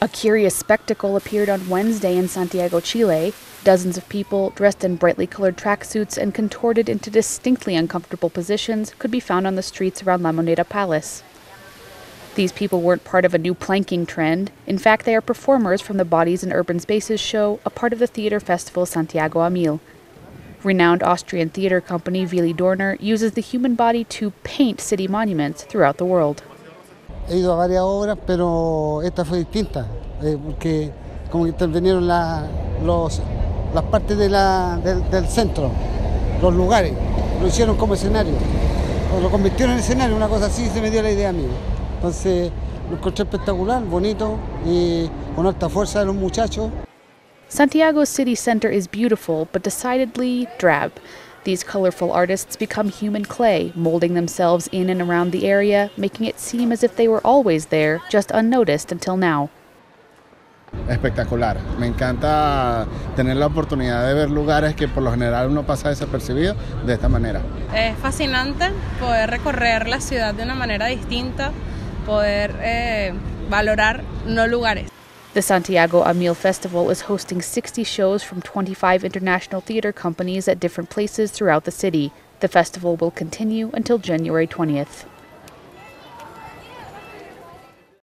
A curious spectacle appeared on Wednesday in Santiago, Chile. Dozens of people, dressed in brightly colored tracksuits and contorted into distinctly uncomfortable positions, could be found on the streets around La Moneda Palace. These people weren't part of a new planking trend. In fact, they are performers from the Bodies in Urban Spaces show, a part of the theater festival Santiago a Mil. Renowned Austrian theater company Willi Dorner uses the human body to paint city monuments throughout the world. He ido a varias obras, pero esta fue distinta, eh, porque como que intervinieron la, los, las partes de del, centro, los lugares, lo hicieron como escenario, lo convirtieron en escenario, una cosa así se me dio la idea a mí. Entonces lo encontré espectacular, bonito y con alta fuerza de los muchachos. Santiago's city center is beautiful, but decidedly drab. These colorful artists become human clay, molding themselves in and around the area, making it seem as if they were always there, just unnoticed until now. Espectacular. Me encanta tener la oportunidad de ver lugares que por lo general uno pasa desapercibido de esta manera. Es fascinante poder recorrer la ciudad de una manera distinta, poder eh, valorar no lugares. The Santiago a Mil Festival is hosting 60 shows from 25 international theater companies at different places throughout the city. The festival will continue until January 20th.